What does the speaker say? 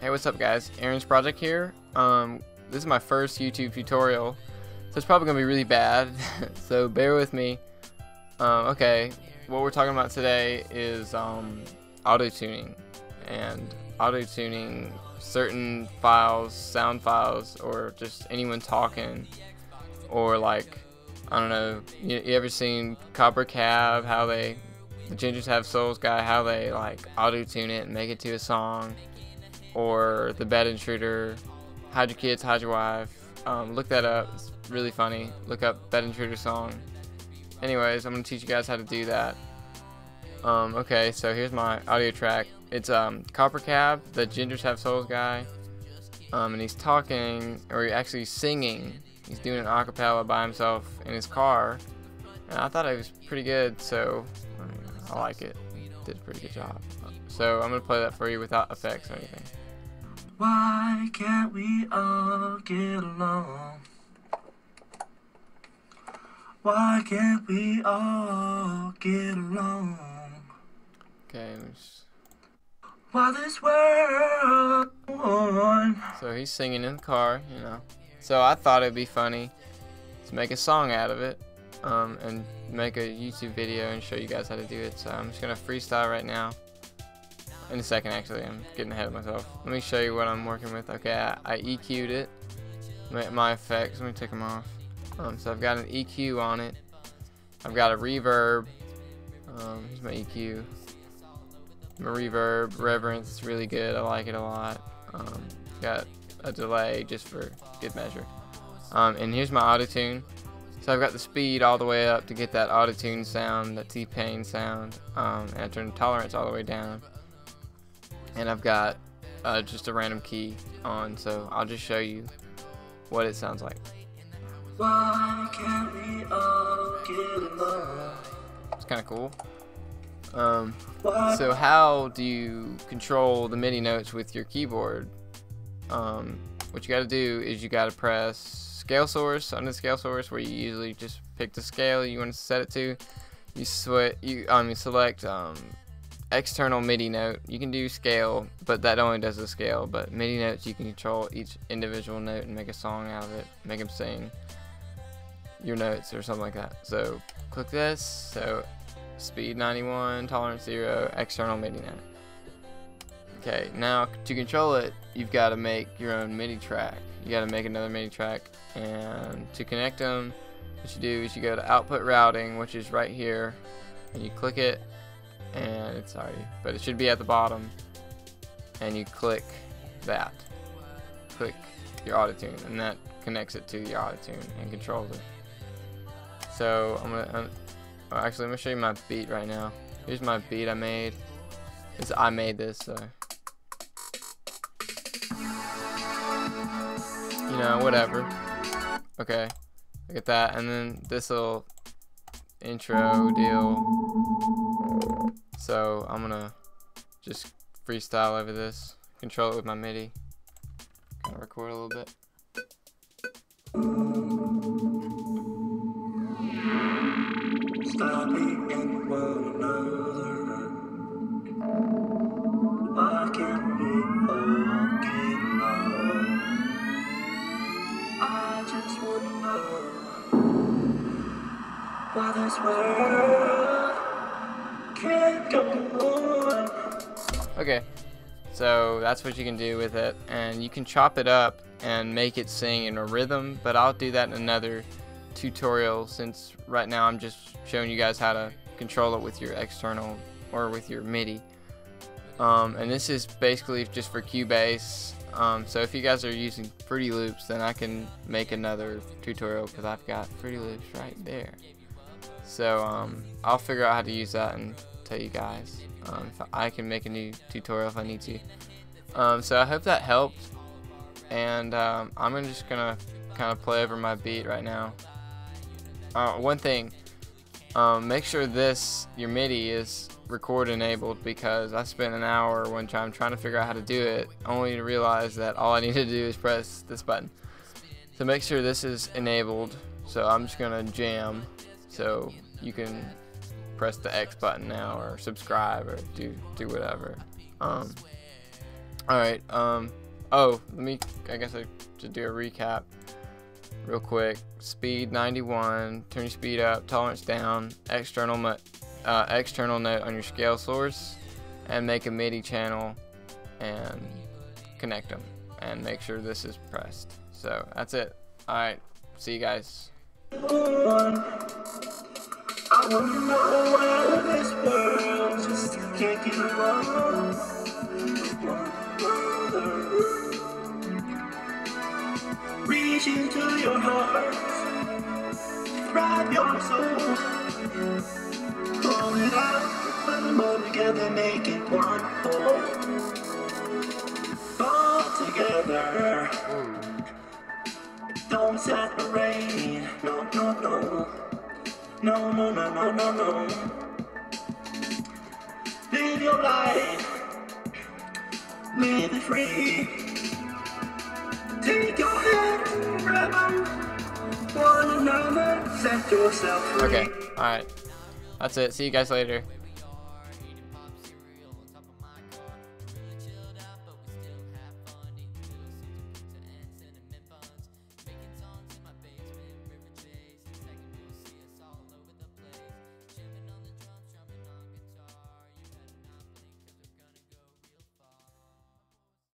Hey, what's up guys? Aaron's Project here. Um, this is my first YouTube tutorial, so it's probably going to be really bad, so bear with me. Um, okay, what we're talking about today is um, auto-tuning, and auto-tuning certain files, sound files, or just anyone talking, or like, I don't know, you, you ever seen Coppercab, how they, the Gingers Have Souls guy, how they like auto-tune it and make it to a song, or the Bed intruder, hide your kids, hide your wife. Um, look that up. It's really funny. Look up bed intruder song. Anyways, I'm gonna teach you guys how to do that. Um, okay, so here's my audio track. It's um, Coppercab, the Gingers Have Souls guy, um, and he's talking, or actually singing. He's doing an acapella by himself in his car, and I thought it was pretty good, so I, like it. Did a pretty good job. So I'm gonna play that for you without effects or anything. Why can't we all get along? Why can't we all get along? Okay, just... Why this world on? so he's singing in the car, you know. So I thought it'd be funny to make a song out of it, um, and make a YouTube video and show you guys how to do it. So I'm just gonna freestyle right now. In a second, actually, I'm getting ahead of myself. Let me show you what I'm working with. Okay, I, I EQ'd it. My, my effects. Let me take them off. Um, so I've got an EQ on it. I've got a reverb. Um, here's my EQ. My reverb, reverence, it's really good. I like it a lot. Um, got a delay just for good measure. Um, and here's my auto tune. So I've got the speed all the way up to get that auto tune sound, that T-Pain sound. Um, and I turn the tolerance all the way down. And I've got uh, just a random key on, so I'll just show you what it sounds like. Why can't we all get? It's kind of cool. Um, so how do you control the MIDI notes with your keyboard? Um, what you got to do is you got to press scale source under the scale source where you usually just pick the scale you want to set it to. You switch. You um you select um external MIDI note. You can do scale, but that only does the scale. But MIDI notes you can control each individual note and make a song out of it. Make them sing your notes or something like that. So click this. So speed 91, tolerance 0, external MIDI note. Okay, now to control it, you've got to make your own MIDI track. You got to make another MIDI track, and to connect them, what you do is you go to output routing, which is right here, and you click it, and it's sorry, but it should be at the bottom, and you click that. Click your auto tune, and that connects it to your auto tune and controls it. So I'm gonna. I'm, Oh, actually, I'm gonna show you my beat right now. Here's my beat I made. I made this, so. You know, whatever. Okay, look at that, and then this little intro deal. So I'm gonna just freestyle over this. Control it with my MIDI. Kind of record a little bit. Why this world. Okay, so that's what you can do with it, and you can chop it up and make it sing in a rhythm, but I'll do that in another tutorial since right now I'm just showing you guys how to control it with your external or with your MIDI. Um, and this is basically just for Cubase. Um, so if you guys are using Fruity Loops, then I can make another tutorial because I've got Fruity Loops right there. So um, I'll figure out how to use that and tell you guys. Um, I can make a new tutorial if I need to. Um, so I hope that helped. And um, I'm just gonna kind of play over my beat right now. Uh, one thing, um, make sure this your MIDI is record enabled because I spent an hour one time trying to figure out how to do it, only to realize that all I need to do is press this button. So make sure this is enabled. So I'm just gonna jam. So you can press the X button now or subscribe or do do whatever. Um, All right. Um. Oh, let me. I guess I should do a recap, real quick. Speed 91. Turn your speed up. Tolerance down. External uh, external note on your scale source, and make a MIDI channel, and connect them, and make sure this is pressed. So that's it. All right. See you guys. I wanna know where this world just can't get along. Reach into your heart, grab your soul, pull it out, put them all together, make No, no, no. Live your life. Live it free. Take your hand, grab on one another, set yourself free. Okay. All right. That's it. See you guys later.